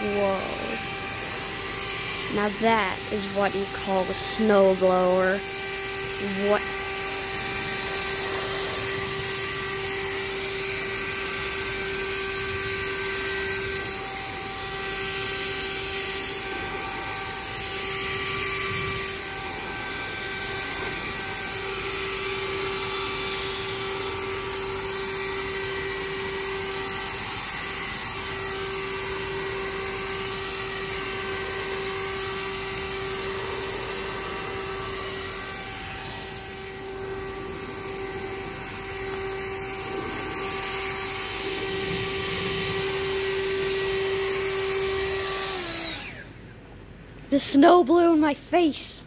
Whoa. Now that is what you call a snowblower. What The snow blew in my face.